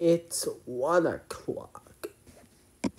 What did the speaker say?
It's one o'clock.